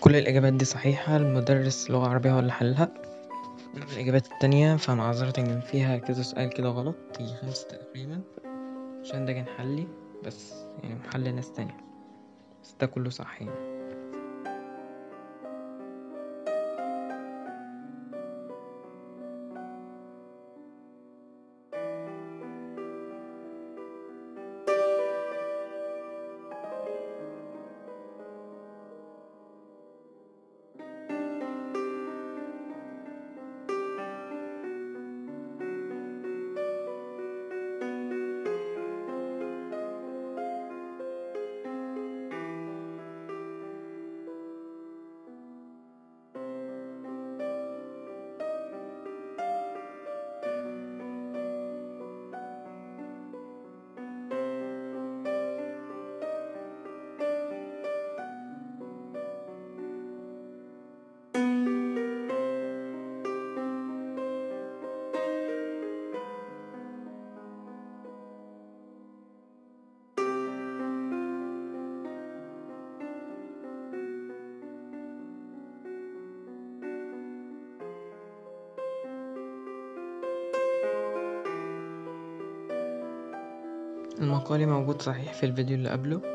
كل الإجابات دي صحيحة المدرس لغة عربية هو اللي حلها. الإجابات التانية فمعذرة إن فيها كذا سؤال كده غلط يجي خمسة تقريبا. عشان ده كان حلي بس يعني محل ناس تانية. بس ده كله صح يعني. المقالي موجود صحيح في الفيديو اللي قبله.